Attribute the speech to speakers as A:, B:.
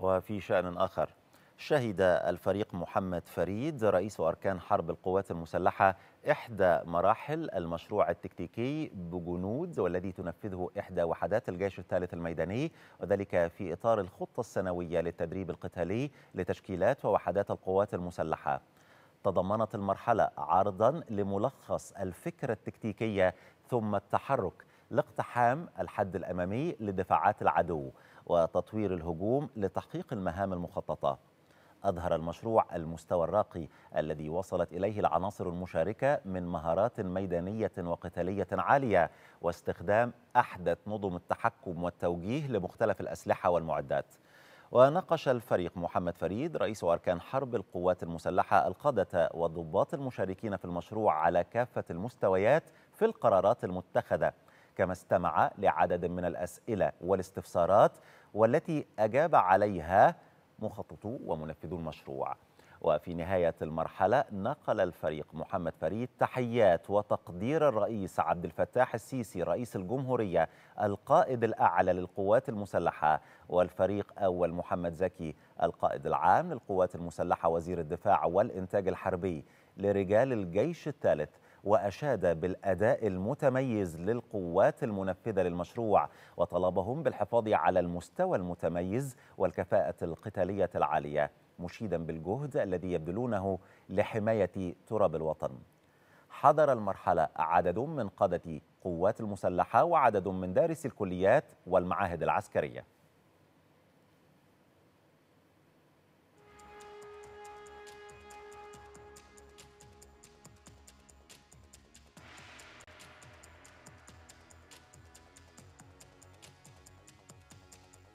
A: وفي شأن آخر. شهد الفريق محمد فريد رئيس أركان حرب القوات المسلحة إحدى مراحل المشروع التكتيكي بجنود والذي تنفذه إحدى وحدات الجيش الثالث الميداني وذلك في إطار الخطة السنوية للتدريب القتالي لتشكيلات ووحدات القوات المسلحة. تضمنت المرحلة عرضا لملخص الفكرة التكتيكية ثم التحرك لاقتحام الحد الأمامي لدفاعات العدو وتطوير الهجوم لتحقيق المهام المخططة. أظهر المشروع المستوى الراقي الذي وصلت إليه العناصر المشاركة من مهارات ميدانية وقتالية عالية واستخدام أحدث نظم التحكم والتوجيه لمختلف الأسلحة والمعدات. وناقش الفريق محمد فريد رئيس أركان حرب القوات المسلحة القادة والضباط المشاركين في المشروع على كافة المستويات في القرارات المتخذة. كما استمع لعدد من الأسئلة والاستفسارات والتي أجاب عليها مخططو ومنفذو المشروع. وفي نهاية المرحلة نقل الفريق محمد فريد تحيات وتقدير الرئيس عبد الفتاح السيسي رئيس الجمهورية القائد الأعلى للقوات المسلحة والفريق أول محمد زكي القائد العام للقوات المسلحة وزير الدفاع والإنتاج الحربي لرجال الجيش الثالث وأشاد بالأداء المتميز للقوات المنفذة للمشروع وطلبهم بالحفاظ على المستوى المتميز والكفاءة القتالية العالية مشيدا بالجهد الذي يبذلونه لحماية تراب الوطن. حضر المرحلة عدد من قادة قوات المسلحة وعدد من دارس الكليات والمعاهد العسكرية.